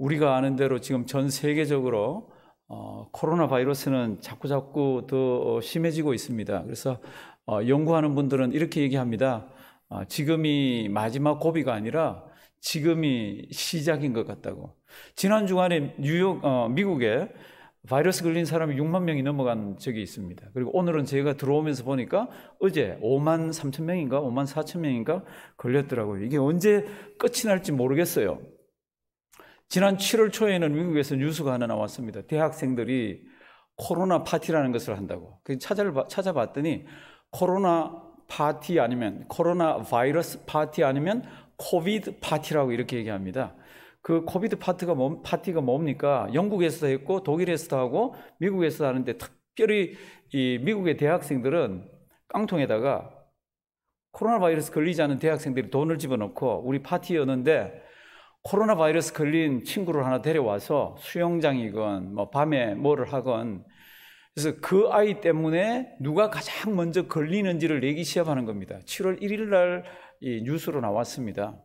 우리가 아는 대로 지금 전 세계적으로 어, 코로나 바이러스는 자꾸 자꾸 더 심해지고 있습니다. 그래서 어, 연구하는 분들은 이렇게 얘기합니다. 어, 지금이 마지막 고비가 아니라 지금이 시작인 것 같다고. 지난 주간에 뉴욕, 어, 미국에 바이러스 걸린 사람이 6만 명이 넘어간 적이 있습니다. 그리고 오늘은 제가 들어오면서 보니까 어제 5만 3천 명인가 5만 4천 명인가 걸렸더라고요. 이게 언제 끝이 날지 모르겠어요. 지난 7월 초에는 미국에서 뉴스가 하나 나왔습니다. 대학생들이 코로나 파티라는 것을 한다고. 그 찾아봤더니 코로나 파티 아니면 코로나 바이러스 파티 아니면 COVID 파티라고 이렇게 얘기합니다. 그 COVID 파티가 뭐, 파티가 뭡니까? 영국에서도 했고 독일에서도 하고 미국에서도 하는데 특별히 이 미국의 대학생들은 깡통에다가 코로나 바이러스 걸리지 않은 대학생들이 돈을 집어넣고 우리 파티 여는데 코로나 바이러스 걸린 친구를 하나 데려와서 수영장이건 뭐 밤에 뭐를 하건 그래서 그 아이 때문에 누가 가장 먼저 걸리는지를 내기 시작하는 겁니다. 7월 1일 날이 뉴스로 나왔습니다.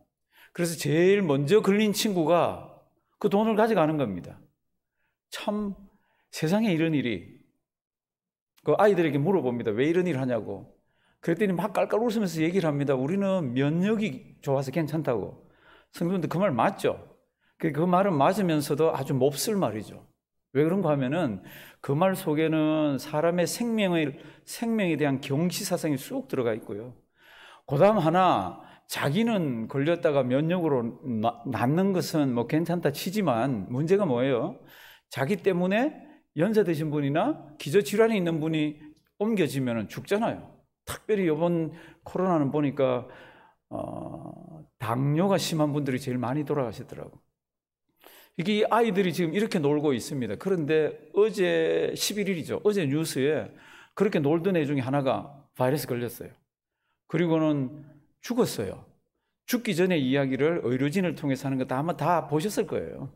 그래서 제일 먼저 걸린 친구가 그 돈을 가져가는 겁니다. 참 세상에 이런 일이 그 아이들에게 물어봅니다. 왜 이런 일 하냐고. 그랬더니 막 깔깔 웃으면서 얘기를 합니다. 우리는 면역이 좋아서 괜찮다고. 성도님들 그 말 맞죠? 그, 그 말은 맞으면서도 아주 몹쓸 말이죠. 왜 그런가 하면은 그 말 속에는 사람의 생명의, 생명에 대한 경시 사상이 쑥 들어가 있고요. 그 다음 하나, 자기는 걸렸다가 면역으로 낫는 것은 뭐 괜찮다 치지만 문제가 뭐예요? 자기 때문에 연세 드신 분이나 기저질환이 있는 분이 옮겨지면 죽잖아요. 특별히 이번 코로나는 보니까 어, 당뇨가 심한 분들이 제일 많이 돌아가시더라고. 이게 아이들이 지금 이렇게 놀고 있습니다. 그런데 어제 11일이죠. 어제 뉴스에 그렇게 놀던 애 중에 하나가 바이러스 걸렸어요. 그리고는 죽었어요. 죽기 전에 이야기를 의료진을 통해서 하는 거다 아마 다 보셨을 거예요.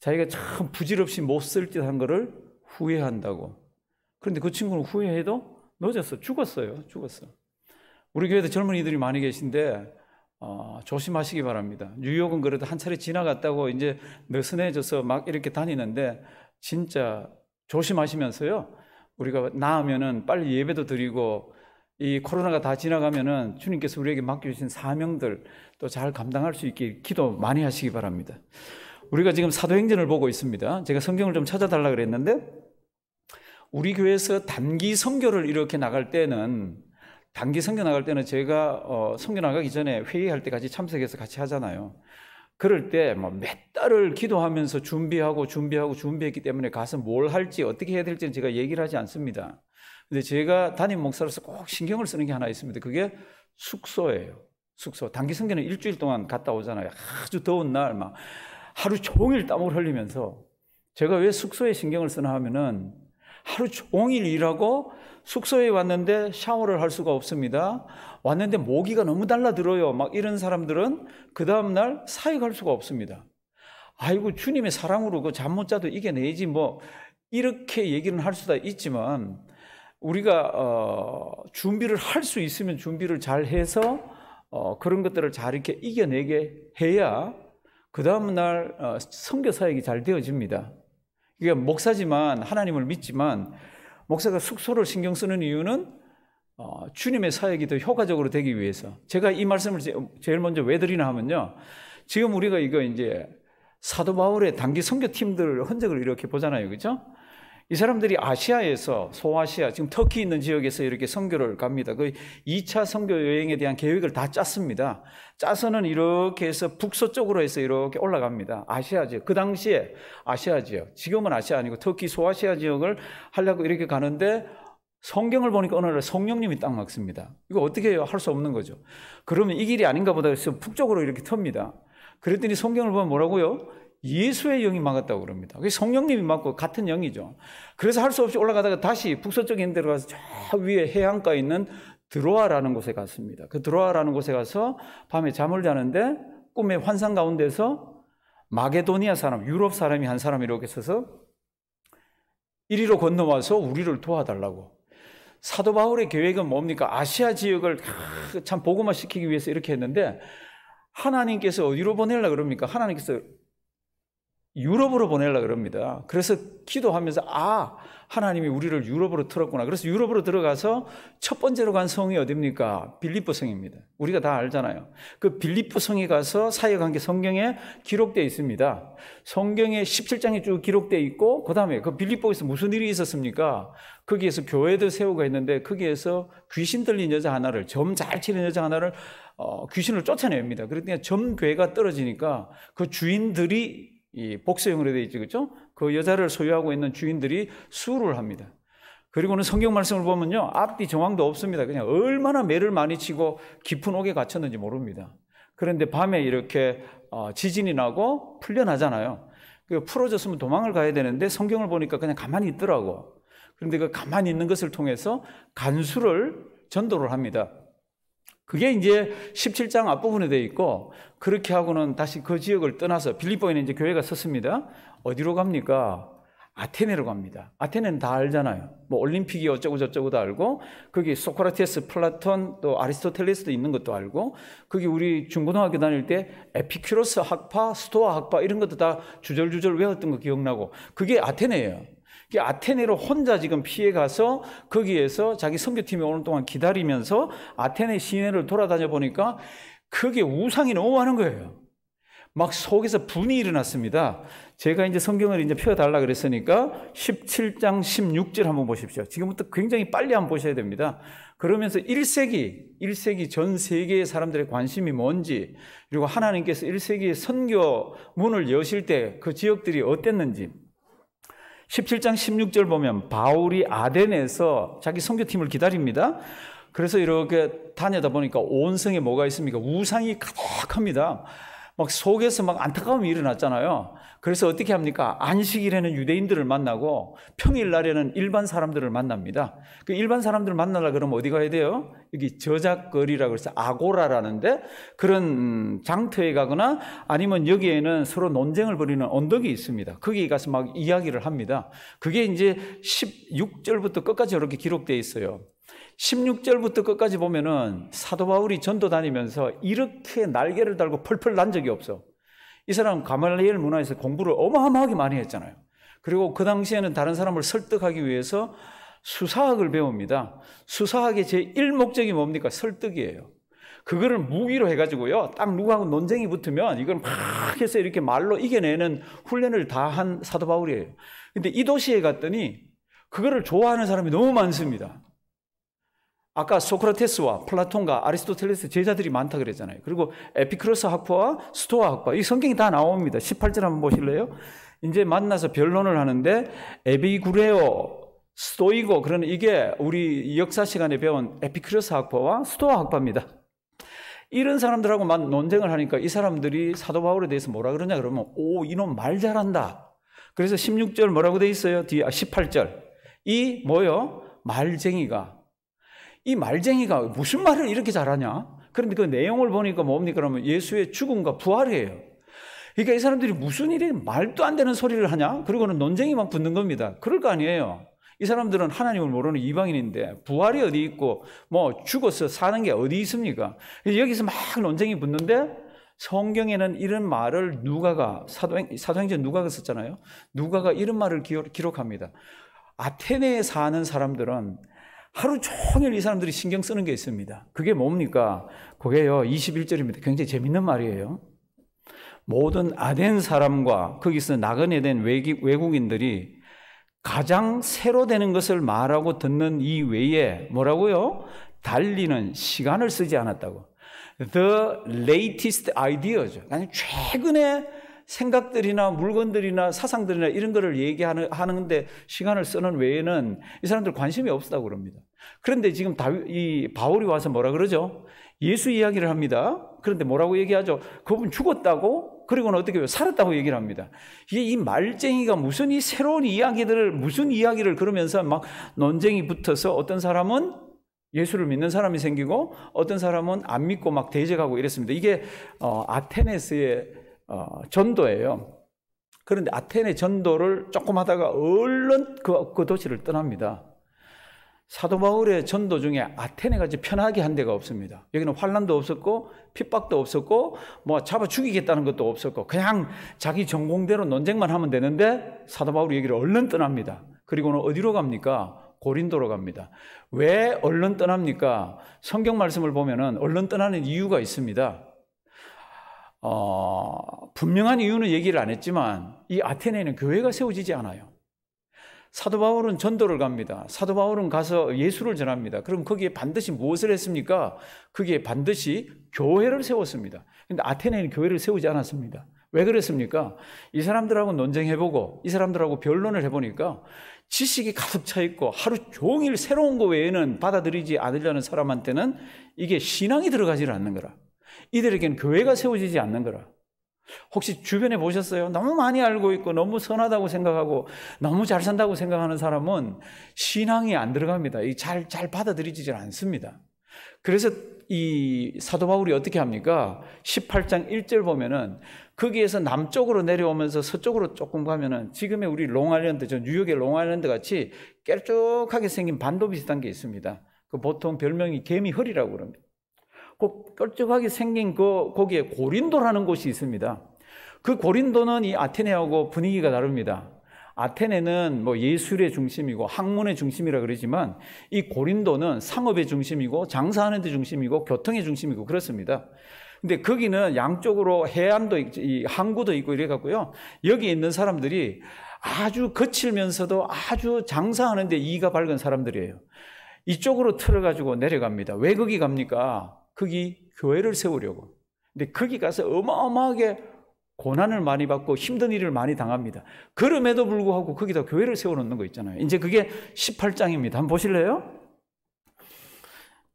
자기가 참 부질없이 못 쓸 듯 한 거를 후회한다고. 그런데 그 친구는 후회해도 늦었어. 죽었어요. 죽었어. 우리 교회도 젊은이들이 많이 계신데 어, 조심하시기 바랍니다. 뉴욕은 그래도 한 차례 지나갔다고 이제 느슨해져서 막 이렇게 다니는데 진짜 조심하시면서요. 우리가 나으면은 빨리 예배도 드리고 이 코로나가 다 지나가면은 주님께서 우리에게 맡겨주신 사명들 또 잘 감당할 수 있게 기도 많이 하시기 바랍니다. 우리가 지금 사도행전을 보고 있습니다. 제가 성경을 좀 찾아달라 그랬는데 우리 교회에서 단기 선교를 이렇게 나갈 때는 단기 선교 나갈 때는 제가 어, 선교 나가기 전에 회의할 때 같이 참석해서 같이 하잖아요. 그럴 때뭐몇 달을 기도하면서 준비하고 준비하고 준비했기 때문에 가서 뭘 할지 어떻게 해야 될지는 제가 얘기를 하지 않습니다. 근데 제가 담임 목사로서 꼭 신경을 쓰는 게 하나 있습니다. 그게 숙소예요. 숙소. 단기 선교는 일주일 동안 갔다 오잖아요. 아주 더운 날 막 하루 종일 땀을 흘리면서 제가 왜 숙소에 신경을 쓰나 하면은 하루 종일 일하고 숙소에 왔는데 샤워를 할 수가 없습니다. 왔는데 모기가 너무 달라들어요. 막 이런 사람들은 그 다음날 사역할 수가 없습니다. 아이고, 주님의 사랑으로 그 잠 못 자도 이겨내지 뭐, 이렇게 얘기는 할 수도 있지만, 우리가, 어, 준비를 할 수 있으면 준비를 잘 해서, 어, 그런 것들을 잘 이렇게 이겨내게 해야, 그 다음날, 어, 성교 사역이 잘 되어집니다. 이게 목사지만, 하나님을 믿지만, 목사가 숙소를 신경 쓰는 이유는 어, 주님의 사역이 더 효과적으로 되기 위해서. 제가 이 말씀을 제일 먼저 왜 드리나 하면요. 지금 우리가 이거 이제 사도 바울의 단기 선교팀들 흔적을 이렇게 보잖아요. 그죠? 이 사람들이 아시아에서 소아시아 지금 터키 있는 지역에서 이렇게 선교를 갑니다. 그 2차 선교 여행에 대한 계획을 다 짰습니다. 짜서는 이렇게 해서 북서쪽으로 해서 이렇게 올라갑니다. 아시아 지역. 그 당시에 아시아 지역. 지금은 아시아 아니고 터키 소아시아 지역을 하려고 이렇게 가는데 성경을 보니까 어느 날 성령님이 딱 막습니다. 이거 어떻게 해요? 할 수 없는 거죠. 그러면 이 길이 아닌가 보다 해서 북쪽으로 이렇게 텁니다. 그랬더니 성경을 보면 뭐라고요? 예수의 영이 막았다고 그럽니다. 성령님이 막고 같은 영이죠. 그래서 할 수 없이 올라가다가 다시 북서쪽에 데로 가서 저 위에 해안가에 있는 드로아라는 곳에 갔습니다. 그 드로아라는 곳에 가서 밤에 잠을 자는데 꿈의 환상 가운데서 마게도니아 사람, 유럽 사람이 한 사람이 이렇게 서서 이리로 건너와서 우리를 도와달라고. 사도 바울의 계획은 뭡니까? 아시아 지역을 참 복음화 시키기 위해서 이렇게 했는데 하나님께서 어디로 보내려 그럽니까? 하나님께서 유럽으로 보내려 그럽니다. 그래서 기도하면서 아 하나님이 우리를 유럽으로 틀었구나. 그래서 유럽으로 들어가서 첫 번째로 간 성이 어딥니까? 빌립보 성입니다. 우리가 다 알잖아요. 그 빌립보 성에 가서 사역한 게 성경에 기록되어 있습니다. 성경에 17장에 쭉 기록되어 있고 그 다음에 그 빌립보에서 무슨 일이 있었습니까? 거기에서 교회도 세우고 있는데 거기에서 귀신 들린 여자 하나를 점 잘 치는 여자 하나를 어, 귀신을 쫓아냅니다. 그러니까 점 교회가 떨어지니까 그 주인들이 이 복수형으로 되어 있죠. 그렇죠? 그 여자를 소유하고 있는 주인들이 수를 합니다. 그리고는 성경 말씀을 보면요. 앞뒤 정황도 없습니다. 그냥 얼마나 매를 많이 치고 깊은 옥에 갇혔는지 모릅니다. 그런데 밤에 이렇게 어, 지진이 나고 풀려나잖아요. 그 풀어졌으면 도망을 가야 되는데 성경을 보니까 그냥 가만히 있더라고. 그런데 그 가만히 있는 것을 통해서 간수를 전도를 합니다. 그게 이제 17장 앞부분에 되어 있고 그렇게 하고는 다시 그 지역을 떠나서 빌립보에는 이제 교회가 섰습니다. 어디로 갑니까? 아테네로 갑니다. 아테네는 다 알잖아요. 뭐 올림픽이 어쩌고 저쩌고 도 알고 거기 소크라테스, 플라톤 또 아리스토텔레스도 있는 것도 알고 거기 우리 중고등학교 다닐 때 에피큐로스 학파, 스토아 학파 이런 것도 다 주절주절 외웠던 거 기억나고 그게 아테네예요. 아테네로 혼자 지금 피해 가서 거기에서 자기 선교팀이 오는 동안 기다리면서 아테네 시내를 돌아다녀 보니까 그게 우상이 너무 많은 거예요. 막 속에서 분이 일어났습니다. 제가 이제 성경을 이제 펴달라 그랬으니까 17장 16절 한번 보십시오. 지금부터 굉장히 빨리 한번 보셔야 됩니다. 그러면서 1세기, 1세기 전 세계의 사람들의 관심이 뭔지, 그리고 하나님께서 1세기의 선교 문을 여실 때 그 지역들이 어땠는지, 17장 16절 보면 바울이 아덴에서 자기 선교팀을 기다립니다. 그래서 이렇게 다니다 보니까 온 성에 뭐가 있습니까? 우상이 가득합니다. 막 속에서 막 안타까움이 일어났잖아요. 그래서 어떻게 합니까? 안식일에는 유대인들을 만나고 평일날에는 일반 사람들을 만납니다. 그 일반 사람들을 만나려 그러면 어디 가야 돼요? 여기 저작거리라고 해서 아고라라는데 그런 장터에 가거나 아니면 여기에는 서로 논쟁을 벌이는 언덕이 있습니다. 거기 가서 막 이야기를 합니다. 그게 이제 16절부터 끝까지 이렇게 기록되어 있어요. 16절부터 끝까지 보면은 사도 바울이 전도 다니면서 이렇게 날개를 달고 펄펄 난 적이 없어. 이 사람 가말리엘 문화에서 공부를 어마어마하게 많이 했잖아요. 그리고 그 당시에는 다른 사람을 설득하기 위해서 수사학을 배웁니다. 수사학의 제1 목적이 뭡니까? 설득이에요. 그거를 무기로 해가지고요. 딱 누구하고 논쟁이 붙으면 이걸 막 해서 이렇게 말로 이겨내는 훈련을 다 한 사도 바울이에요. 근데 이 도시에 갔더니 그거를 좋아하는 사람이 너무 많습니다. 아까 소크라테스와 플라톤과 아리스토텔레스 제자들이 많다 그랬잖아요. 그리고 에피쿠로스 학파와 스토아 학파. 이 성경에 다 나옵니다. 18절 한번 보실래요? 이제 만나서 변론을 하는데 에비구레오 스토이고 그러는 이게 우리 역사 시간에 배운 에피크로스 학파와 스토아 학파입니다. 이런 사람들하고 만 논쟁을 하니까 이 사람들이 사도 바울에 대해서 뭐라 그러냐 그러면 오 이놈 말 잘한다. 그래서 16절 뭐라고 돼 있어요? 뒤 18절. 이 뭐요? 말쟁이가 이 말쟁이가 무슨 말을 이렇게 잘하냐? 그런데 그 내용을 보니까 뭡니까? 그러면 예수의 죽음과 부활이에요. 그러니까 이 사람들이 무슨 일이 말도 안 되는 소리를 하냐? 그리고는 논쟁이 막 붙는 겁니다. 그럴 거 아니에요. 이 사람들은 하나님을 모르는 이방인인데 부활이 어디 있고 뭐 죽어서 사는 게 어디 있습니까? 여기서 막 논쟁이 붙는데 성경에는 이런 말을 누가가 사도행, 사도행전 누가가 썼잖아요. 누가가 이런 말을 기록합니다. 아테네에 사는 사람들은 하루 종일 이 사람들이 신경 쓰는 게 있습니다. 그게 뭡니까? 그게요, 21절입니다. 굉장히 재밌는 말이에요. 모든 아덴 사람과 거기서 나그네 된 외국인들이 가장 새로 되는 것을 말하고 듣는 이 외에 뭐라고요? 달리는 시간을 쓰지 않았다고. The latest idea죠. 아니, 최근에 생각들이나 물건들이나 사상들이나 이런 거를 얘기하는데 시간을 쓰는 외에는 이 사람들 관심이 없다고 그럽니다. 그런데 지금 이 바울이 와서 뭐라 그러죠? 예수 이야기를 합니다. 그런데 뭐라고 얘기하죠? 그분 죽었다고? 그리고는 어떻게 해요? 살았다고 얘기를 합니다. 이게 이 말쟁이가 무슨 이 새로운 이야기들을, 무슨 이야기를 그러면서 막 논쟁이 붙어서 어떤 사람은 예수를 믿는 사람이 생기고 어떤 사람은 안 믿고 막 대적하고 이랬습니다. 이게 어, 아테네스의 어, 전도예요. 그런데 아테네 전도를 조금 하다가 얼른 그, 그 도시를 떠납니다. 사도 바울의 전도 중에 아테네같이 편하게 한 데가 없습니다. 여기는 환란도 없었고 핍박도 없었고 뭐 잡아 죽이겠다는 것도 없었고 그냥 자기 전공대로 논쟁만 하면 되는데 사도 바울이 여기를 얼른 떠납니다. 그리고는 어디로 갑니까? 고린도로 갑니다. 왜 얼른 떠납니까? 성경 말씀을 보면은 얼른 떠나는 이유가 있습니다. 어, 분명한 이유는 얘기를 안 했지만 이 아테네에는 교회가 세워지지 않아요. 사도 바울은 전도를 갑니다. 사도 바울은 가서 예수를 전합니다. 그럼 거기에 반드시 무엇을 했습니까? 거기에 반드시 교회를 세웠습니다. 근데 아테네는 교회를 세우지 않았습니다. 왜 그랬습니까? 이 사람들하고 논쟁해보고 이 사람들하고 변론을 해보니까 지식이 가득 차 있고 하루 종일 새로운 거 외에는 받아들이지 않으려는 사람한테는 이게 신앙이 들어가지를 않는 거라. 이들에게는 교회가 세워지지 않는 거라. 혹시 주변에 보셨어요? 너무 많이 알고 있고 너무 선하다고 생각하고 너무 잘 산다고 생각하는 사람은 신앙이 안 들어갑니다. 잘, 잘 받아들이지 않습니다. 그래서 이 사도 바울이 어떻게 합니까? 18장 1절 보면은 거기에서 남쪽으로 내려오면서 서쪽으로 조금 가면은 지금의 우리 롱아일랜드, 저 뉴욕의 롱아일랜드 같이 길쭉하게 생긴 반도 비슷한 게 있습니다. 그 보통 별명이 개미 허리라고 그럽니다. 그 뾰족하게 생긴 그 거기에 고린도라는 곳이 있습니다. 그 고린도는 이 아테네하고 분위기가 다릅니다. 아테네는 뭐 예술의 중심이고 학문의 중심이라 그러지만 이 고린도는 상업의 중심이고 장사하는 데 중심이고 교통의 중심이고 그렇습니다. 근데 거기는 양쪽으로 해안도 있, 이 항구도 있고 이래 갖고요. 여기 있는 사람들이 아주 거칠면서도 아주 장사하는 데 이가 밝은 사람들이에요. 이쪽으로 틀어 가지고 내려갑니다. 왜 거기 갑니까? 거기 교회를 세우려고. 근데 거기 가서 어마어마하게 고난을 많이 받고 힘든 일을 많이 당합니다. 그럼에도 불구하고 거기다 교회를 세워놓는 거 있잖아요. 이제 그게 18장입니다. 한번 보실래요?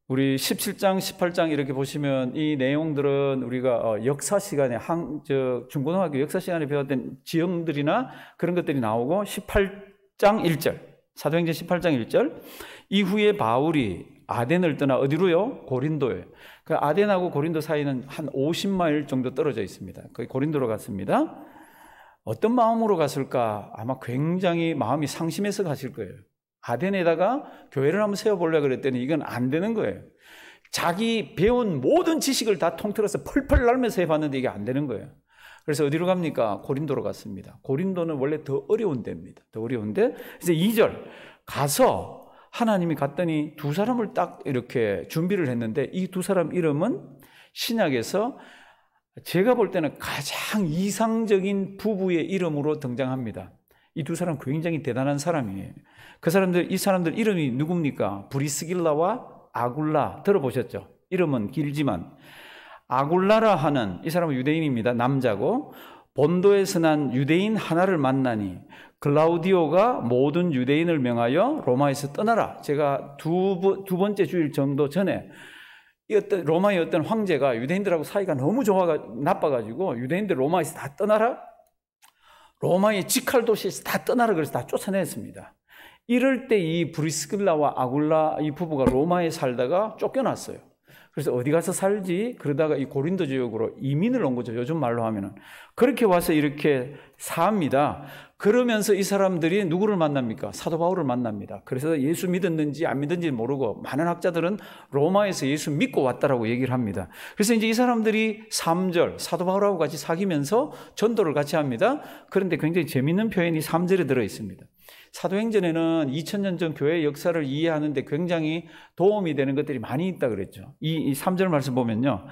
우리 17장, 18장 이렇게 보시면 이 내용들은 우리가 어, 역사 시간에 한, 저, 중고등학교 역사 시간에 배웠던 지형들이나 그런 것들이 나오고 18장 1절, 사도행전 18장 1절, 이후에 바울이 아덴을 떠나 어디로요? 고린도에. 그 아덴하고 고린도 사이는 한 50마일 정도 떨어져 있습니다. 거기 고린도로 갔습니다. 어떤 마음으로 갔을까? 아마 굉장히 마음이 상심해서 가실 거예요. 아덴에다가 교회를 한번 세워보려고 그랬더니 이건 안 되는 거예요. 자기 배운 모든 지식을 다 통틀어서 펄펄 날면서 해봤는데 이게 안 되는 거예요. 그래서 어디로 갑니까? 고린도로 갔습니다. 고린도는 원래 더 어려운 데입니다. 더 어려운데, 이제 2절. 가서 하나님이 갔더니 두 사람을 딱 이렇게 준비를 했는데 이 두 사람 이름은 신약에서 제가 볼 때는 가장 이상적인 부부의 이름으로 등장합니다. 이 두 사람 굉장히 대단한 사람이에요. 그 사람들, 이 사람들 이름이 누굽니까? 브리스길라와 아굴라 들어보셨죠? 이름은 길지만. 아굴라라 하는 이 사람은 유대인입니다. 남자고 본도에서 난 유대인 하나를 만나니 글라우디오가 모든 유대인을 명하여 로마에서 떠나라. 제가 두, 두 번째 주일 정도 전에 이 어떤 로마의 어떤 황제가 유대인들하고 사이가 너무 좋아가 나빠가지고 유대인들 로마에서 다 떠나라. 로마의 직할 도시에서 다 떠나라 그래서 다 쫓아냈습니다. 이럴 때 이 브리스길라와 아굴라 이 부부가 로마에 살다가 쫓겨났어요. 그래서 어디 가서 살지? 그러다가 이 고린도 지역으로 이민을 온 거죠. 요즘 말로 하면은. 그렇게 와서 이렇게 삽니다. 그러면서 이 사람들이 누구를 만납니까? 사도 바울을 만납니다. 그래서 예수 믿었는지 안 믿었는지 모르고 많은 학자들은 로마에서 예수 믿고 왔다라고 얘기를 합니다. 그래서 이제 이 사람들이 3절 사도 바울하고 같이 사귀면서 전도를 같이 합니다. 그런데 굉장히 재밌는 표현이 3절에 들어 있습니다. 사도행전에는 2000년 전 교회 역사를 이해하는데 굉장히 도움이 되는 것들이 많이 있다 그랬죠. 이, 이 3절 말씀 보면요.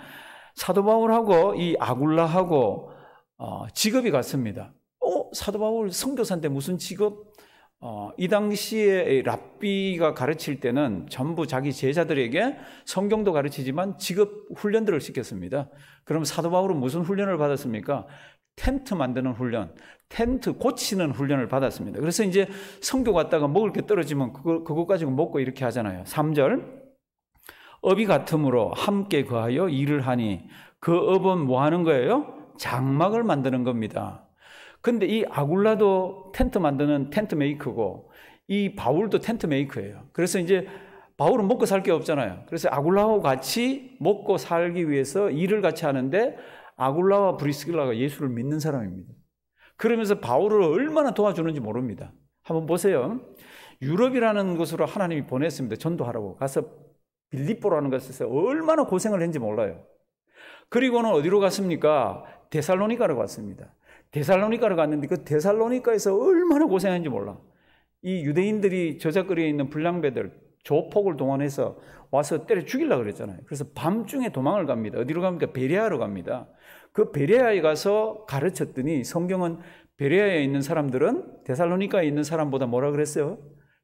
사도 바울하고 이 아굴라하고 어, 직업이 같습니다. 어, 사도 바울 선교사인데 무슨 직업? 어, 이 당시에 랍비가 가르칠 때는 전부 자기 제자들에게 성경도 가르치지만 직업 훈련들을 시켰습니다. 그럼 사도 바울은 무슨 훈련을 받았습니까? 텐트 만드는 훈련, 텐트 고치는 훈련을 받았습니다. 그래서 이제 성교 갔다가 먹을 게 떨어지면 그거, 그거 가지고 먹고 이렇게 하잖아요. 3절. 업이 같으므로 함께 거하여 일을 하니 그 업은 뭐 하는 거예요? 장막을 만드는 겁니다. 근데 이 아굴라도 텐트 만드는 텐트 메이커고 이 바울도 텐트 메이커예요. 그래서 이제 바울은 먹고 살 게 없잖아요. 그래서 아굴라하고 같이 먹고 살기 위해서 일을 같이 하는데 아굴라와 브리스길라가 예수를 믿는 사람입니다. 그러면서 바울을 얼마나 도와주는지 모릅니다. 한번 보세요. 유럽이라는 곳으로 하나님이 보냈습니다. 전도하라고. 가서 빌립보라는 것에서 얼마나 고생을 했는지 몰라요. 그리고는 어디로 갔습니까? 데살로니카로 갔습니다. 데살로니카로 갔는데 그 데살로니카에서 얼마나 고생했는지 몰라. 이 유대인들이 저작거리에 있는 불량배들 조폭을 동원해서 와서 때려 죽이려고 그랬잖아요. 그래서 밤중에 도망을 갑니다. 어디로 갑니까? 베레아로 갑니다. 그 베레아에 가서 가르쳤더니 성경은 베레아에 있는 사람들은 데살로니카에 있는 사람보다 뭐라 그랬어요?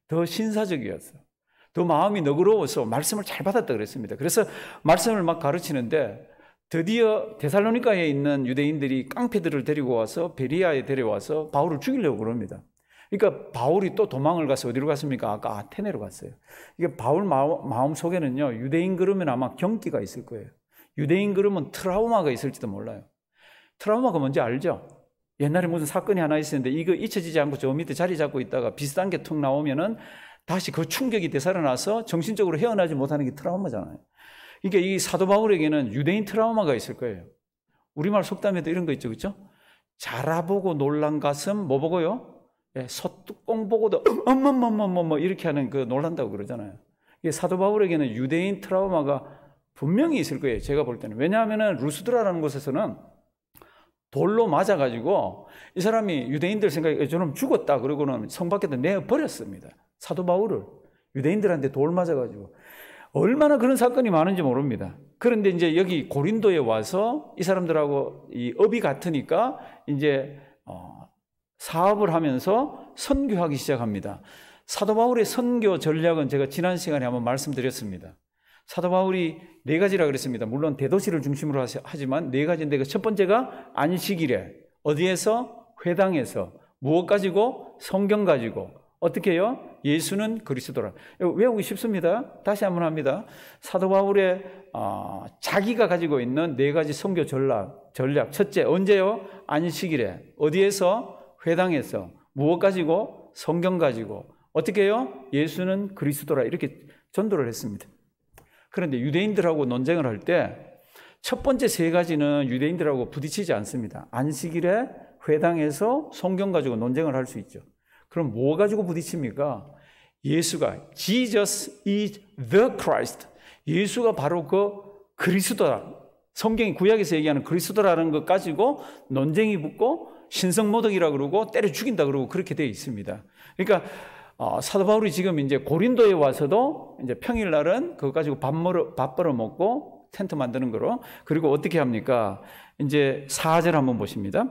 더 신사적이었어. 더 마음이 너그러워서 말씀을 잘 받았다 그랬습니다. 그래서 말씀을 막 가르치는데 드디어 데살로니카에 있는 유대인들이 깡패들을 데리고 와서 베리아에 데려와서 바울을 죽이려고 그럽니다. 그러니까 바울이 또 도망을 가서 어디로 갔습니까? 아까 아테네로 갔어요. 이게 바울 마음 속에는요, 유대인 그러면 아마 경기가 있을 거예요. 유대인 그러면 트라우마가 있을지도 몰라요. 트라우마가 뭔지 알죠? 옛날에 무슨 사건이 하나 있었는데 이거 잊혀지지 않고 저 밑에 자리 잡고 있다가 비슷한 게 툭 나오면은 다시 그 충격이 되살아나서 정신적으로 헤어나지 못하는 게 트라우마잖아요. 그러니까 이 사도 바울에게는 유대인 트라우마가 있을 거예요. 우리말 속담에도 이런 거 있죠, 그렇죠? 자라보고 놀란 가슴 뭐 보고요? 예, 소뚜껑 보고도 엄엄엄엄엄 이렇게 하는 그 놀란다고 그러잖아요. 이게 사도 바울에게는 유대인 트라우마가 분명히 있을 거예요. 제가 볼 때는 왜냐하면은 루스드라라는 곳에서는 돌로 맞아가지고 이 사람이 유대인들 생각에 저놈 죽었다 그러고는 성 밖에다 내어 버렸습니다. 사도 바울을 유대인들한테 돌 맞아가지고 얼마나 그런 사건이 많은지 모릅니다. 그런데 이제 여기 고린도에 와서 이 사람들하고 이 업이 같으니까 이제 어, 사업을 하면서 선교하기 시작합니다. 사도 바울의 선교 전략은 제가 지난 시간에 한번 말씀드렸습니다. 사도 바울이 네 가지라 그랬습니다. 물론 대도시를 중심으로 하지만 네 가지인데 그 첫 번째가 안식일에 어디에서 회당에서 무엇 가지고 성경 가지고 어떻게 해요? 예수는 그리스도라. 외우기 쉽습니다. 다시 한번 합니다. 사도 바울의 어, 자기가 가지고 있는 네 가지 성교 전략. 전략. 첫째 언제요? 안식일에 어디에서 회당에서 무엇 가지고 성경 가지고 어떻게 해요? 예수는 그리스도라 이렇게 전도를 했습니다. 그런데 유대인들하고 논쟁을 할 때 첫 번째 세 가지는 유대인들하고 부딪히지 않습니다. 안식일에 회당에서 성경 가지고 논쟁을 할 수 있죠. 그럼 뭐 가지고 부딪힙니까? 예수가 Jesus is the Christ. 예수가 바로 그 그리스도다. 성경이 구약에서 얘기하는 그리스도라는 것 가지고 논쟁이 붙고 신성모독이라 그러고 때려 죽인다 그러고 그렇게 되어 있습니다. 그러니까 어, 사도 바울이 지금 이제 고린도에 와서도 이제 평일날은 그거 가지고 밥 먹어 밥 벌어 먹고 텐트 만드는 거로 그리고 어떻게 합니까? 이제 4절 한번 보십니다.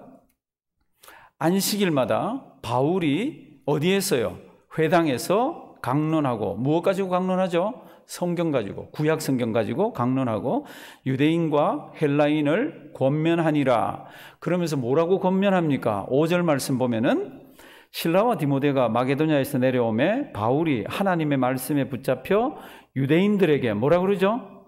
안식일마다 바울이 어디에서요? 회당에서 강론하고 무엇 가지고 강론하죠? 성경 가지고 구약 성경 가지고 강론하고 유대인과 헬라인을 권면하니라. 그러면서 뭐라고 권면합니까? 5절 말씀 보면은 신라와 디모데가 마게도냐에서 내려오매 바울이 하나님의 말씀에 붙잡혀 유대인들에게 뭐라 그러죠?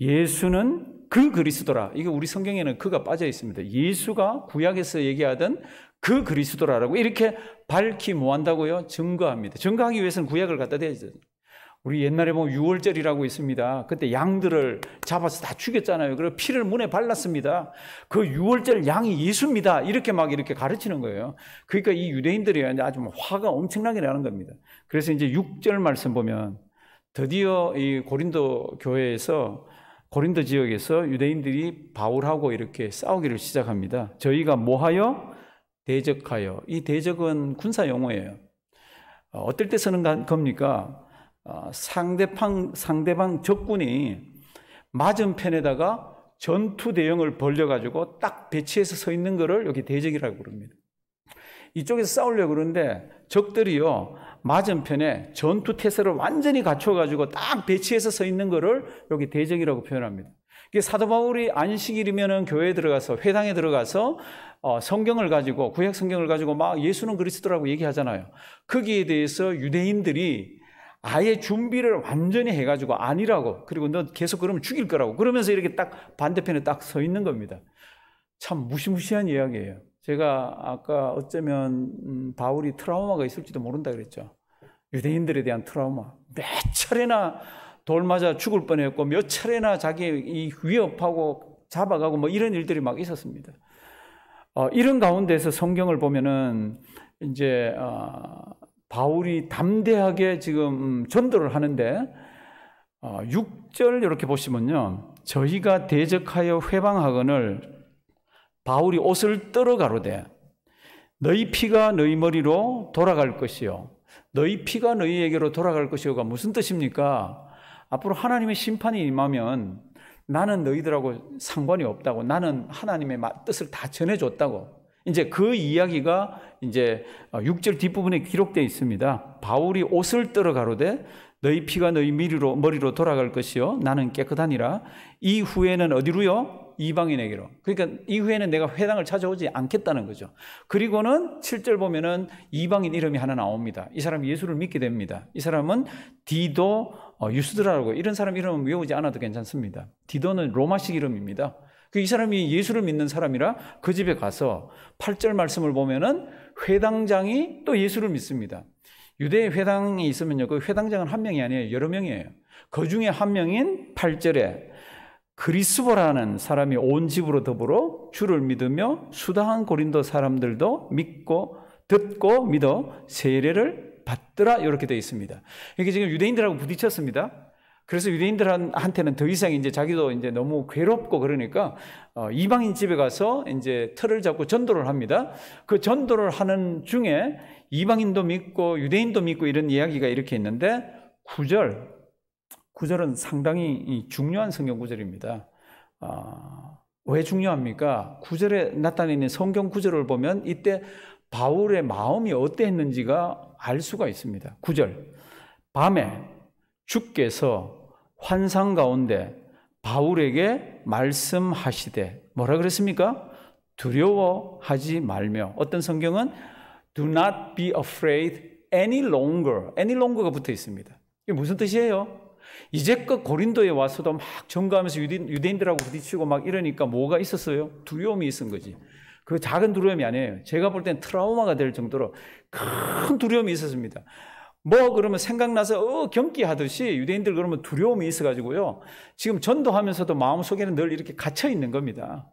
예수는 그 그리스도라. 이게 우리 성경에는 그가 빠져 있습니다. 예수가 구약에서 얘기하던 그 그리스도라라고 이렇게 밝히 뭐 한다고요? 증거합니다. 증거하기 위해서는 구약을 갖다 대야죠. 우리 옛날에 보면 6월절이라고 있습니다. 그때 양들을 잡아서 다 죽였잖아요. 그리고 피를 문에 발랐습니다. 그 6월절 양이 예수입니다. 이렇게 막 이렇게 가르치는 거예요. 그러니까 이 유대인들이 아주 화가 엄청나게 나는 겁니다. 그래서 이제 6절 말씀 보면 드디어 이 고린도 교회에서 고린도 지역에서 유대인들이 바울하고 이렇게 싸우기를 시작합니다. 저희가 뭐하여? 대적하여. 이 대적은 군사 용어예요. 어, 어떨 때 쓰는 겁니까? 어, 상대방, 상대방 적군이 맞은편에다가 전투 대형을 벌려가지고 딱 배치해서 서 있는 거를 여기 대적이라고 그럽니다. 이쪽에서 싸우려고 그러는데 적들이요, 맞은편에 전투 태세를 완전히 갖춰가지고 딱 배치해서 서 있는 거를 여기 대적이라고 표현합니다. 사도 바울이 안식일이면은 교회에 들어가서 회당에 들어가서 어, 성경을 가지고 구약 성경을 가지고 막 예수는 그리스도라고 얘기하잖아요. 거기에 대해서 유대인들이 아예 준비를 완전히 해가지고 아니라고 그리고 너 계속 그러면 죽일 거라고 그러면서 이렇게 딱 반대편에 딱 서 있는 겁니다. 참 무시무시한 이야기예요. 제가 아까 어쩌면 음, 바울이 트라우마가 있을지도 모른다 그랬죠. 유대인들에 대한 트라우마 몇 차례나 돌 맞아 죽을 뻔했고 몇 차례나 자기 이 위협하고 잡아가고 뭐 이런 일들이 막 있었습니다. 어, 이런 가운데서 성경을 보면은 이제 어, 바울이 담대하게 지금 전도를 하는데 6절 어, 이렇게 보시면요. 저희가 대적하여 회방하거늘 바울이 옷을 떨어 가로되 너희 피가 너희 머리로 돌아갈 것이요. 너희 피가 너희에게로 돌아갈 것이요가 무슨 뜻입니까? 앞으로 하나님의 심판이 임하면 나는 너희들하고 상관이 없다고 나는 하나님의 뜻을 다 전해줬다고 이제 그 이야기가 이제 6절 뒷부분에 기록되어 있습니다. 바울이 옷을 떨어 가로되 너희 피가 너희 미리로 머리로 돌아갈 것이요 나는 깨끗하니라 이후에는 어디로요? 이방인에게로. 그러니까 이후에는 내가 회당을 찾아오지 않겠다는 거죠. 그리고는 7절 보면은 이방인 이름이 하나 나옵니다. 이 사람이 예수를 믿게 됩니다. 이 사람은 디도 어, 유스드라고 이런 사람 이름은 외우지 않아도 괜찮습니다. 디도는 로마식 이름입니다. 그이 사람이 예수를 믿는 사람이라 그 집에 가서 8절 말씀을 보면은 회당장이 또 예수를 믿습니다. 유대 회당이 있으면요. 그 회당장은 한 명이 아니에요. 여러 명이에요. 그 중에 한 명인 8절에 그리스보라는 사람이 온 집으로 더불어 주를 믿으며 수다한 고린도 사람들도 믿고 듣고 믿어 세례를 받더라 이렇게 되어 있습니다. 이게 지금 유대인들하고 부딪혔습니다. 그래서 유대인들한테는 더 이상 이제 자기도 이제 너무 괴롭고 그러니까 어, 이방인 집에 가서 이제 틀을 잡고 전도를 합니다. 그 전도를 하는 중에 이방인도 믿고 유대인도 믿고 이런 이야기가 이렇게 있는데 9절 9절은 상당히 중요한 성경 구절입니다. 아, 왜 중요합니까? 9절에 나타내는 성경 구절을 보면 이때 바울의 마음이 어땠는지가 알 수가 있습니다. 9절. 밤에 주께서 환상 가운데 바울에게 말씀하시되 뭐라 그랬습니까? 두려워하지 말며 어떤 성경은 do not be afraid any longer any longer가 붙어 있습니다. 이게 무슨 뜻이에요? 이제껏 고린도에 와서도 막 전가하면서 유대 인, 들하고 부딪히고 막 이러니까 뭐가 있었어요? 두려움이 있은 거지. 그 작은 두려움이 아니에요. 제가 볼 땐 트라우마가 될 정도로 큰 두려움이 있었습니다. 뭐 그러면 생각나서 어 경기하듯이 유대인들 그러면 두려움이 있어 가지고요. 지금 전도하면서도 마음속에는 늘 이렇게 갇혀 있는 겁니다.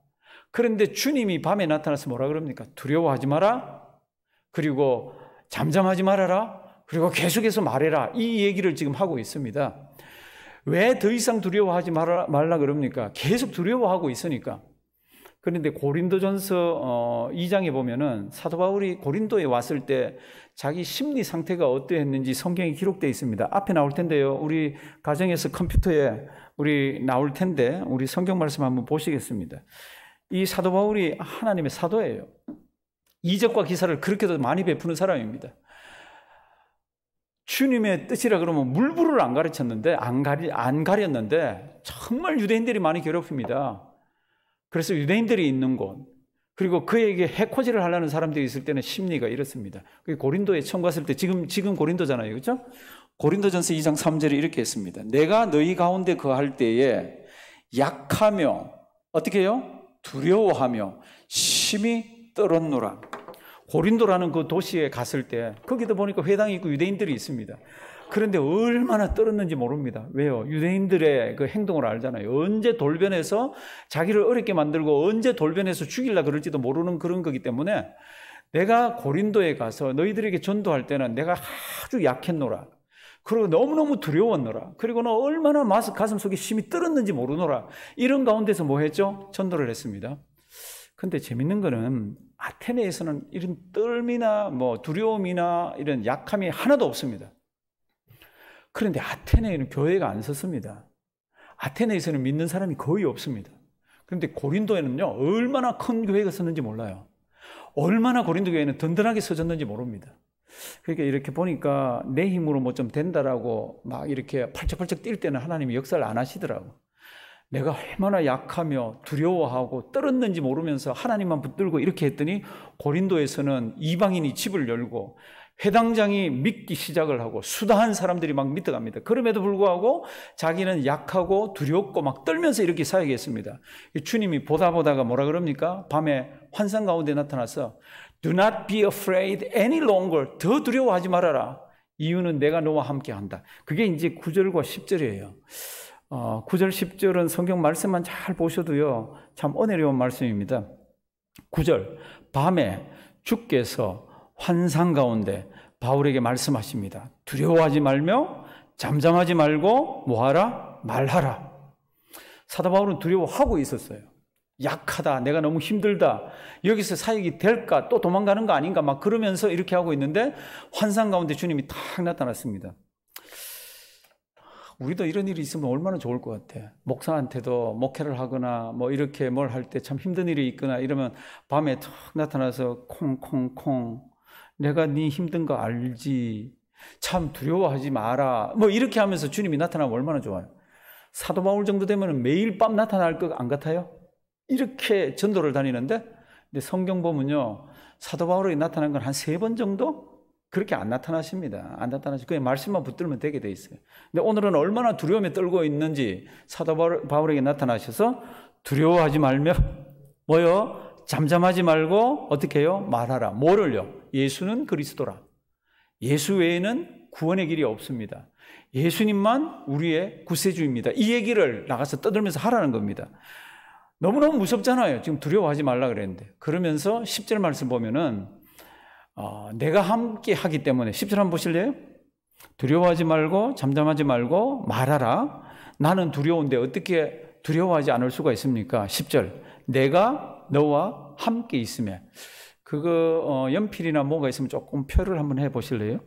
그런데 주님이 밤에 나타나서 뭐라 그럽니까? 두려워하지 마라. 그리고 잠잠하지 말아라. 그리고 계속해서 말해라. 이 얘기를 지금 하고 있습니다. 왜 더 이상 두려워하지 말라, 말라 그럽니까? 계속 두려워하고 있으니까. 그런데 고린도전서 2장에 어, 보면은 사도 바울이 고린도에 왔을 때 자기 심리 상태가 어떠했는지 성경에 기록되어 있습니다. 앞에 나올 텐데요. 우리 가정에서 컴퓨터에 우리 나올 텐데 우리 성경 말씀 한번 보시겠습니다. 이 사도 바울이 하나님의 사도예요. 이적과 기사를 그렇게도 많이 베푸는 사람입니다. 주님의 뜻이라 그러면 물불을 안 가르쳤는데, 안, 가리, 안 가렸는데, 정말 유대인들이 많이 괴롭힙니다. 그래서 유대인들이 있는 곳, 그리고 그에게 해코지를 하려는 사람들이 있을 때는 심리가 이렇습니다. 고린도에 처음 갔을 때, 지금, 지금 고린도잖아요. 그죠? 고린도전서 2장 3절에 이렇게 했습니다. 내가 너희 가운데 거할 때에 약하며, 어떻게 해요? 두려워하며, 심히 떨었노라. 고린도라는 그 도시에 갔을 때 거기도 보니까 회당이 있고 유대인들이 있습니다. 그런데 얼마나 떨었는지 모릅니다. 왜요? 유대인들의 그 행동을 알잖아요. 언제 돌변해서 자기를 어렵게 만들고 언제 돌변해서 죽일라 그럴지도 모르는 그런 거기 때문에 내가 고린도에 가서 너희들에게 전도할 때는 내가 아주 약했노라. 그리고 너무너무 두려웠노라. 그리고 너 얼마나 가슴 속에 심이 떨었는지 모르노라. 이런 가운데서 뭐 했죠? 전도를 했습니다. 근데 재밌는 거는 아테네에서는 이런 떨미나 뭐 두려움이나 이런 약함이 하나도 없습니다. 그런데 아테네에는 교회가 안 섰습니다. 아테네에서는 믿는 사람이 거의 없습니다. 그런데 고린도에는요, 얼마나 큰 교회가 섰는지 몰라요. 얼마나 고린도 교회는 든든하게 서졌는지 모릅니다. 그러니까 이렇게 보니까 내 힘으로 뭐 좀 된다라고 막 이렇게 팔짝팔짝 뛸 때는 하나님이 역사를 안 하시더라고. 내가 얼마나 약하며 두려워하고 떨었는지 모르면서 하나님만 붙들고 이렇게 했더니 고린도에서는 이방인이 집을 열고 회당장이 믿기 시작을 하고 수다한 사람들이 막 믿어갑니다. 그럼에도 불구하고 자기는 약하고 두렵고 막 떨면서 이렇게 사역했습니다. 주님이 보다 보다가 뭐라 그럽니까? 밤에 환상 가운데 나타나서 Do not be afraid any longer. 더 두려워하지 말아라. 이유는 내가 너와 함께 한다. 그게 이제 9절과 10절이에요. 어, 9절, 10절은 성경 말씀만 잘 보셔도요, 참 은혜로운 말씀입니다. 9절, 밤에 주께서 환상 가운데 바울에게 말씀하십니다. 두려워하지 말며 잠잠하지 말고 뭐하라? 말하라. 사도 바울은 두려워하고 있었어요. 약하다. 내가 너무 힘들다. 여기서 사역이 될까? 또 도망가는 거 아닌가? 막 그러면서 이렇게 하고 있는데 환상 가운데 주님이 탁 나타났습니다. 우리도 이런 일이 있으면 얼마나 좋을 것 같아. 목사한테도 목회를 하거나 뭐 이렇게 뭘 할 때 참 힘든 일이 있거나 이러면 밤에 탁 나타나서 콩콩콩 내가 네 힘든 거 알지. 참 두려워하지 마라. 뭐 이렇게 하면서 주님이 나타나면 얼마나 좋아요. 사도 바울 정도 되면 매일 밤 나타날 것 안 같아요? 이렇게 전도를 다니는데 근데 성경 보면요. 사도 바울이 나타난 건 한 세 번 정도 그렇게 안 나타나십니다. 안 나타나시 그냥 말씀만 붙들면 되게 돼 있어요. 근데 오늘은 얼마나 두려움에 떨고 있는지 사도 바울에게 나타나셔서 두려워하지 말며 뭐요? 잠잠하지 말고 어떻게 해요? 말하라. 뭐를요? 예수는 그리스도라. 예수 외에는 구원의 길이 없습니다. 예수님만 우리의 구세주입니다. 이 얘기를 나가서 떠들면서 하라는 겁니다. 너무너무 무섭잖아요. 지금 두려워하지 말라 그랬는데. 그러면서 10절 말씀 보면은, 어, 내가 함께 하기 때문에, 10절 한번 보실래요? 두려워하지 말고, 잠잠하지 말고, 말하라. 나는 두려운데 어떻게 두려워하지 않을 수가 있습니까? 10절. 내가 너와 함께 있으며. 그거, 어, 연필이나 뭐가 있으면 조금 표를 한번 해 보실래요?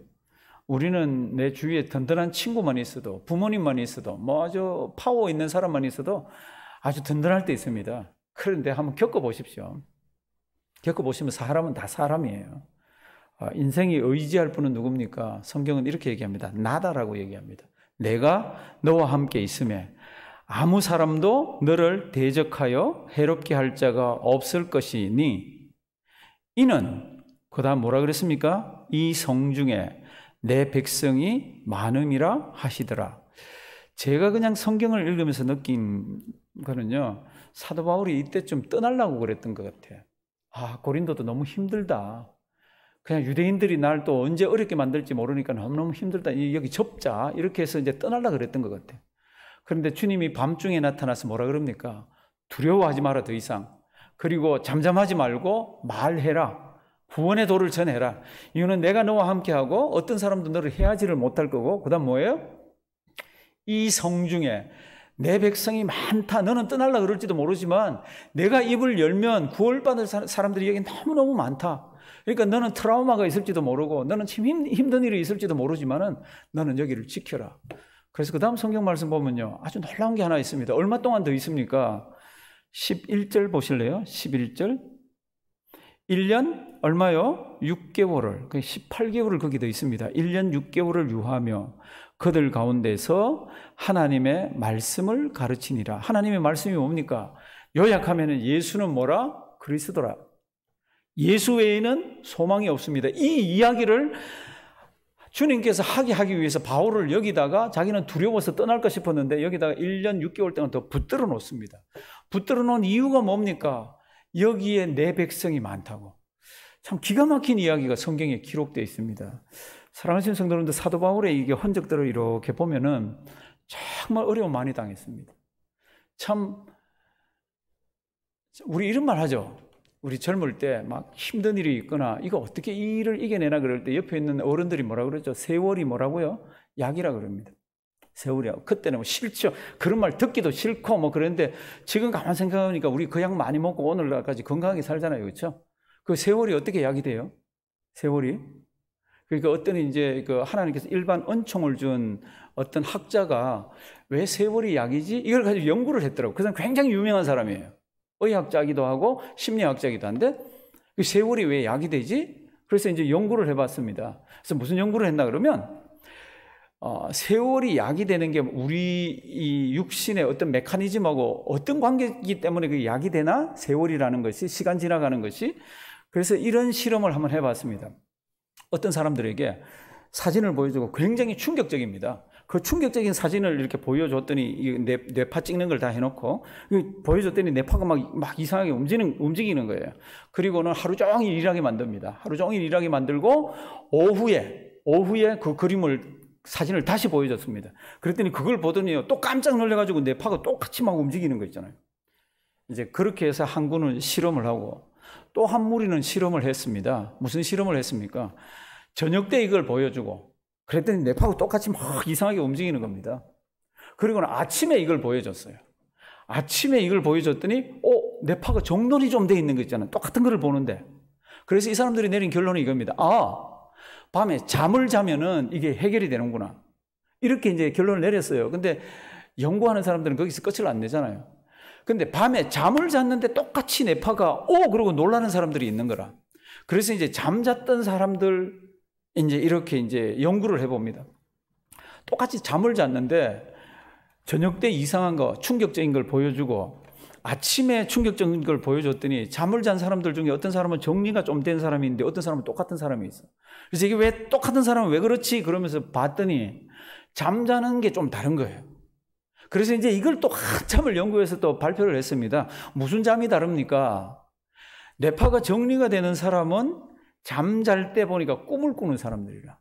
우리는 내 주위에 든든한 친구만 있어도, 부모님만 있어도, 뭐 아주 파워 있는 사람만 있어도 아주 든든할 때 있습니다. 그런데 한번 겪어 보십시오. 겪어 보시면 사람은 다 사람이에요. 아, 인생이 의지할 분은 누굽니까? 성경은 이렇게 얘기합니다. 나다라고 얘기합니다. 내가 너와 함께 있음에 아무 사람도 너를 대적하여 해롭게 할 자가 없을 것이니 이는 그 다음 뭐라 그랬습니까? 이 성중에 내 백성이 많음이라 하시더라. 제가 그냥 성경을 읽으면서 느낀 거는요, 사도 바울이 이때쯤 떠나려고 그랬던 것 같아요. 아, 고린도도 너무 힘들다. 그냥 유대인들이 날 또 언제 어렵게 만들지 모르니까 너무너무 힘들다. 여기 접자. 이렇게 해서 이제 떠나려고 그랬던 것 같아요. 그런데 주님이 밤중에 나타나서 뭐라 그럽니까? 두려워하지 마라, 더 이상. 그리고 잠잠하지 말고 말해라. 구원의 도를 전해라. 이유는 내가 너와 함께하고 어떤 사람도 너를 해하지를 못할 거고, 그 다음 뭐예요? 이 성 중에 내 백성이 많다. 너는 떠날라 그럴지도 모르지만 내가 입을 열면 구원받을 사람들이 여기 너무너무 많다. 그러니까 너는 트라우마가 있을지도 모르고 너는 힘, 힘든 일이 있을지도 모르지만은 너는 여기를 지켜라. 그래서 그 다음 성경 말씀 보면요. 아주 놀라운 게 하나 있습니다. 얼마 동안 더 있습니까? 11절 보실래요? 11절. 1년 얼마요? 6개월을, 18개월을 거기 더 있습니다. 1년 6개월을 유하며 그들 가운데서 하나님의 말씀을 가르치니라. 하나님의 말씀이 뭡니까? 요약하면 예수는 뭐라? 그리스도라. 예수 외에는 소망이 없습니다. 이 이야기를 주님께서 하게 하기 위해서 바울을 여기다가 자기는 두려워서 떠날까 싶었는데 여기다가 1년 6개월 동안 더 붙들어 놓습니다. 붙들어 놓은 이유가 뭡니까? 여기에 내 백성이 많다고. 참 기가 막힌 이야기가 성경에 기록되어 있습니다. 사랑하시는 성도님들 사도 바울의 이게 흔적들을 이렇게 보면은 정말 어려움 많이 당했습니다. 참 우리 이런 말 하죠. 우리 젊을 때 막 힘든 일이 있거나 이거 어떻게 이 일을 이겨내나 그럴 때 옆에 있는 어른들이 뭐라 그러죠? 세월이 뭐라고요? 약이라 그럽니다. 세월이야. 그때는 뭐 싫죠. 그런 말 듣기도 싫고 뭐 그런데 지금 가만 생각하니까 우리 그 약 많이 먹고 오늘날까지 건강하게 살잖아요. 그렇죠? 그 세월이 어떻게 약이 돼요? 세월이? 그러니까 어떤 이제 그 하나님께서 일반 은총을 준 어떤 학자가 왜 세월이 약이지? 이걸 가지고 연구를 했더라고. 그 사람 굉장히 유명한 사람이에요. 의학자기도 하고 심리학자기도 한데 그 세월이 왜 약이 되지? 그래서 이제 연구를 해봤습니다. 그래서 무슨 연구를 했나 그러면 어, 세월이 약이 되는 게 우리 이 육신의 어떤 메커니즘하고 어떤 관계이기 때문에 그 약이 되나? 세월이라는 것이 시간 지나가는 것이 그래서 이런 실험을 한번 해봤습니다. 어떤 사람들에게 사진을 보여주고 굉장히 충격적입니다. 그 충격적인 사진을 이렇게 보여줬더니 뇌, 뇌파 찍는 걸 다 해놓고 보여줬더니 뇌파가 막, 막 이상하게 움직이는, 움직이는 거예요. 그리고는 하루 종일 일하게 만듭니다. 하루 종일 일하게 만들고 오후에 오후에 그 그림을 사진을 다시 보여줬습니다. 그랬더니 그걸 보더니 또 깜짝 놀래가지고 뇌파가 똑같이 막 움직이는 거 있잖아요. 이제 그렇게 해서 한 군은 실험을 하고 또 한 무리는 실험을 했습니다. 무슨 실험을 했습니까? 저녁 때 이걸 보여주고 그랬더니 뇌파가 똑같이 막 이상하게 움직이는 겁니다. 그리고는 아침에 이걸 보여줬어요. 아침에 이걸 보여줬더니 어, 뇌파가 정돈이 좀 돼 있는 거 있잖아요. 똑같은 거를 보는데. 그래서 이 사람들이 내린 결론이 이겁니다. 아, 밤에 잠을 자면은 이게 해결이 되는구나. 이렇게 이제 결론을 내렸어요. 근데 연구하는 사람들은 거기서 끝을 안 내잖아요. 근데 밤에 잠을 잤는데 똑같이 뇌파가 오 그러고 놀라는 사람들이 있는 거라. 그래서 이제 잠잤던 사람들 이제 이렇게 이제 연구를 해봅니다. 똑같이 잠을 잤는데 저녁 때 이상한 거, 충격적인 걸 보여주고 아침에 충격적인 걸 보여줬더니 잠을 잔 사람들 중에 어떤 사람은 정리가 좀 된 사람이 있는데 어떤 사람은 똑같은 사람이 있어. 그래서 이게 왜 똑같은 사람은 왜 그렇지? 그러면서 봤더니 잠자는 게 좀 다른 거예요. 그래서 이제 이걸 또 한참을 연구해서 또 발표를 했습니다. 무슨 잠이 다릅니까? 뇌파가 정리가 되는 사람은 잠잘 때 보니까 꿈을 꾸는 사람들이라.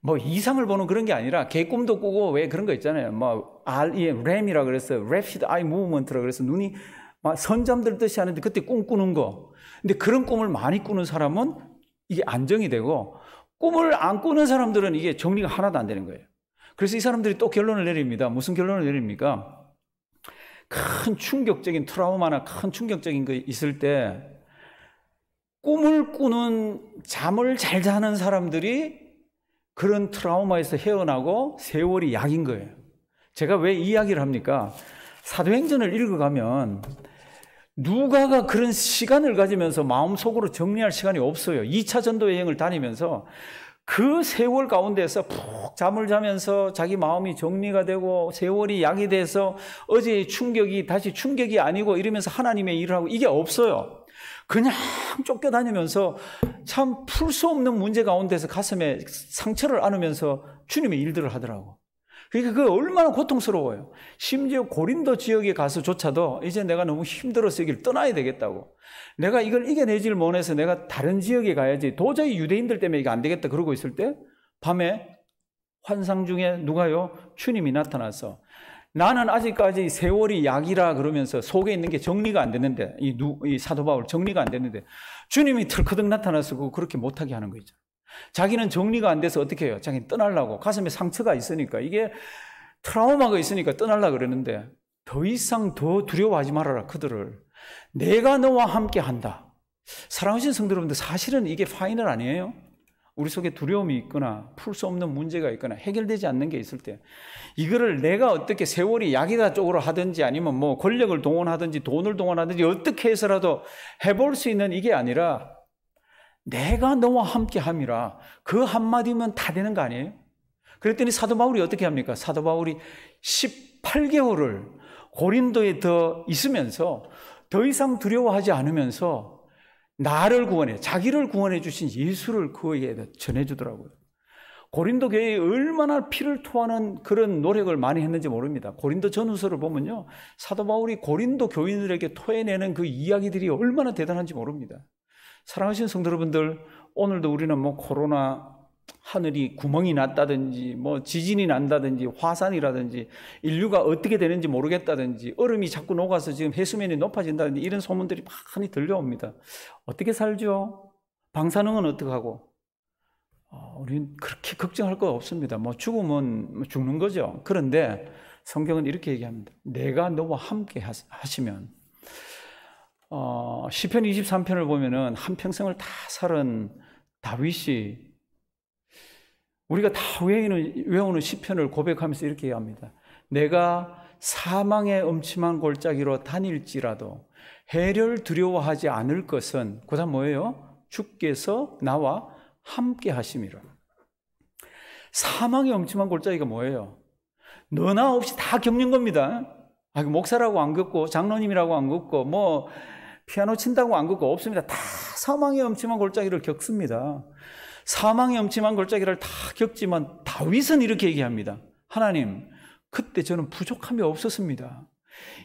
뭐 이상을 보는 그런 게 아니라 개꿈도 꾸고 왜 그런 거 있잖아요. 뭐 REM, REM이라 그래서 Rapid Eye Movement라 그래서 눈이 막 선잠들듯이 하는데 그때 꿈 꾸는 거. 근데 그런 꿈을 많이 꾸는 사람은 이게 안정이 되고 꿈을 안 꾸는 사람들은 이게 정리가 하나도 안 되는 거예요. 그래서 이 사람들이 또 결론을 내립니다. 무슨 결론을 내립니까? 큰 충격적인 트라우마나 큰 충격적인 거 있을 때 꿈을 꾸는 잠을 잘 자는 사람들이 그런 트라우마에서 헤어나고 세월이 약인 거예요. 제가 왜 이야기를 합니까? 사도행전을 읽어가면 누가가 그런 시간을 가지면서 마음속으로 정리할 시간이 없어요. 2차 전도 여행을 다니면서 그 세월 가운데서 푹 잠을 자면서 자기 마음이 정리가 되고 세월이 약이 돼서 어제의 충격이 다시 충격이 아니고 이러면서 하나님의 일을 하고 이게 없어요. 그냥 쫓겨다니면서 참 풀 수 없는 문제 가운데서 가슴에 상처를 안으면서 주님의 일들을 하더라고. 그러니까 그 얼마나 고통스러워요. 심지어 고린도 지역에 가서조차도 이제 내가 너무 힘들어서 여기를 떠나야 되겠다고. 내가 이걸 이겨내질 못해서 내가 다른 지역에 가야지. 도저히 유대인들 때문에 이게 안 되겠다 그러고 있을 때 밤에 환상 중에 누가요? 주님이 나타나서 나는 아직까지 세월이 약이라 그러면서 속에 있는 게 정리가 안 됐는데 이, 누, 이 사도 바울 정리가 안 됐는데 주님이 털커덕 나타나서 그렇게 못하게 하는 거죠. 자기는 정리가 안 돼서 어떻게 해요? 자기는 떠나려고. 가슴에 상처가 있으니까. 이게 트라우마가 있으니까 떠날라 그러는데 더 이상 더 두려워하지 말아라. 그들을. 내가 너와 함께 한다. 사랑하신 성도 여러분들 사실은 이게 final 아니에요? 우리 속에 두려움이 있거나 풀 수 없는 문제가 있거나 해결되지 않는 게 있을 때 이거를 내가 어떻게 세월이 약이다 쪽으로 하든지 아니면 뭐 권력을 동원하든지 돈을 동원하든지 어떻게 해서라도 해볼 수 있는 이게 아니라 내가 너와 함께 함이라 그 한마디면 다 되는 거 아니에요? 그랬더니 사도 바울이 어떻게 합니까? 사도 바울이 18개월을 고린도에 더 있으면서 더 이상 두려워하지 않으면서 나를 구원해, 자기를 구원해 주신 예수를 그에게 전해주더라고요. 고린도 교회에 얼마나 피를 토하는 그런 노력을 많이 했는지 모릅니다. 고린도 전후서를 보면요. 사도 바울이 고린도 교인들에게 토해내는 그 이야기들이 얼마나 대단한지 모릅니다. 사랑하시는 성도 여러분들, 오늘도 우리는 뭐 코로나 하늘이 구멍이 났다든지 뭐 지진이 난다든지 화산이라든지 인류가 어떻게 되는지 모르겠다든지 얼음이 자꾸 녹아서 지금 해수면이 높아진다든지 이런 소문들이 많이 들려옵니다. 어떻게 살죠? 방사능은 어떻게 하고? 어, 우리는 그렇게 걱정할 거 없습니다. 뭐 죽으면 뭐 죽는 거죠. 그런데 성경은 이렇게 얘기합니다. 내가 너와 함께 하시면 어, 시편 23편을 보면은 한 평생을 다 살은 다윗이 우리가 다 외우는, 외우는 시편을 고백하면서 이렇게 얘기합니다. 내가 사망의 음침한 골짜기로 다닐지라도 해를 두려워하지 않을 것은 그다음 뭐예요? 주께서 나와 함께 하심이라. 사망의 음침한 골짜기가 뭐예요? 너나 없이 다 겪는 겁니다. 아, 목사라고 안 겪고 장로님이라고 안 겪고 뭐 피아노 친다고 안 걷고 없습니다. 다 사망의 엄침한 골짜기를 겪습니다. 사망의 엄침한 골짜기를 다 겪지만 다윗은 이렇게 얘기합니다. 하나님, 그때 저는 부족함이 없었습니다.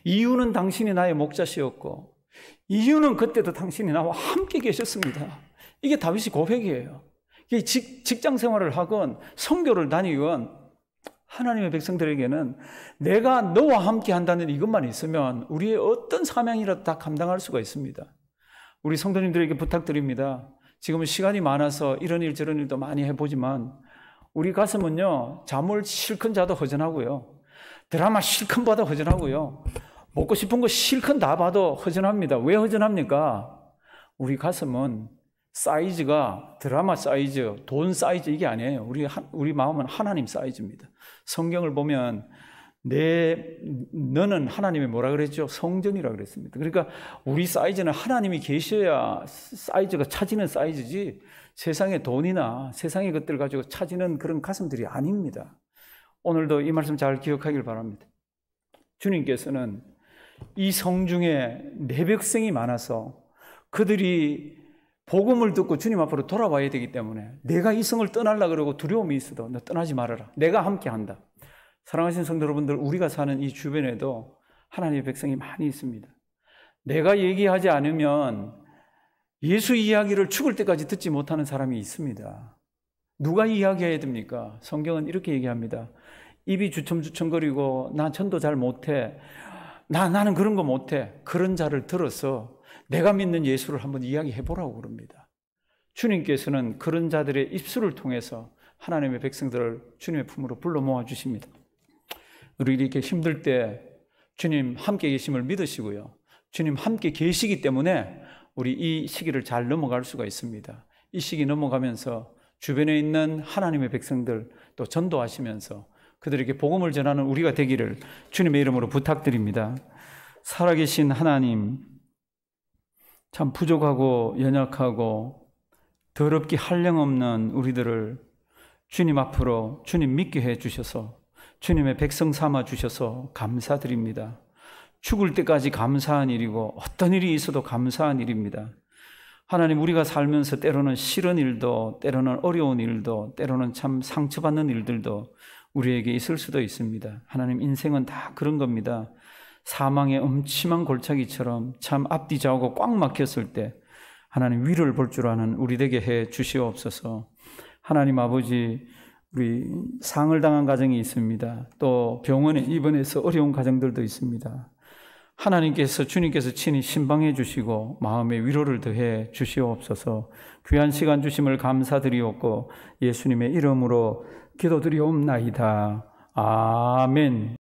이유는 당신이 나의 목자시였고, 이유는 그때도 당신이 나와 함께 계셨습니다. 이게 다윗이 고백이에요. 직, 직장 생활을 하건, 성교를 다니건, 하나님의 백성들에게는 내가 너와 함께 한다는 이것만 있으면 우리의 어떤 사명이라도 다 감당할 수가 있습니다. 우리 성도님들에게 부탁드립니다. 지금은 시간이 많아서 이런 일 저런 일도 많이 해보지만 우리 가슴은요, 잠을 실컷 자도 허전하고요. 드라마 실컷 봐도 허전하고요. 먹고 싶은 거 실컷 다 봐도 허전합니다. 왜 허전합니까? 우리 가슴은 사이즈가 드라마 사이즈, 돈 사이즈 이게 아니에요. 우리 우리 마음은 하나님 사이즈입니다. 성경을 보면 내 너는 하나님이 뭐라 그랬죠? 성전이라 그랬습니다. 그러니까 우리 사이즈는 하나님이 계셔야 사이즈가 차지는 사이즈지 세상의 돈이나 세상의 것들 가지고 차지는 그런 가슴들이 아닙니다. 오늘도 이 말씀 잘 기억하길 바랍니다. 주님께서는 이 성 중에 내 백성이 많아서 그들이 복음을 듣고 주님 앞으로 돌아와야 되기 때문에 내가 이 성을 떠날라 그러고 두려움이 있어도 너 떠나지 말아라. 내가 함께 한다. 사랑하신 성도 여러분들, 우리가 사는 이 주변에도 하나님의 백성이 많이 있습니다. 내가 얘기하지 않으면 예수 이야기를 죽을 때까지 듣지 못하는 사람이 있습니다. 누가 이야기해야 됩니까? 성경은 이렇게 얘기합니다. 입이 주춤주춤거리고 나 전도 잘 못해. 나 나는 그런 거 못해. 그런 자를 들어서 내가 믿는 예수를 한번 이야기해 보라고 그럽니다. 주님께서는 그런 자들의 입술을 통해서 하나님의 백성들을 주님의 품으로 불러 모아 주십니다. 우리 이렇게 힘들 때 주님 함께 계심을 믿으시고요. 주님 함께 계시기 때문에 우리 이 시기를 잘 넘어갈 수가 있습니다. 이 시기 넘어가면서 주변에 있는 하나님의 백성들 또 전도하시면서 그들에게 복음을 전하는 우리가 되기를 주님의 이름으로 부탁드립니다. 살아계신 하나님, 참 부족하고 연약하고 더럽기 한량없는 우리들을 주님 앞으로 주님 믿게 해 주셔서 주님의 백성 삼아 주셔서 감사드립니다. 죽을 때까지 감사한 일이고 어떤 일이 있어도 감사한 일입니다. 하나님 우리가 살면서 때로는 싫은 일도 때로는 어려운 일도 때로는 참 상처받는 일들도 우리에게 있을 수도 있습니다. 하나님 인생은 다 그런 겁니다. 사망의 음침한 골짜기처럼 참 앞뒤 좌우가 꽉 막혔을 때 하나님 위를 볼 줄 아는 우리 되게 해 주시옵소서. 하나님 아버지 우리 상을 당한 가정이 있습니다. 또 병원에 입원해서 어려운 가정들도 있습니다. 하나님께서 주님께서 친히 신방해 주시고 마음의 위로를 더해 주시옵소서. 귀한 시간 주심을 감사드리옵고 예수님의 이름으로 기도드리옵나이다. 아멘.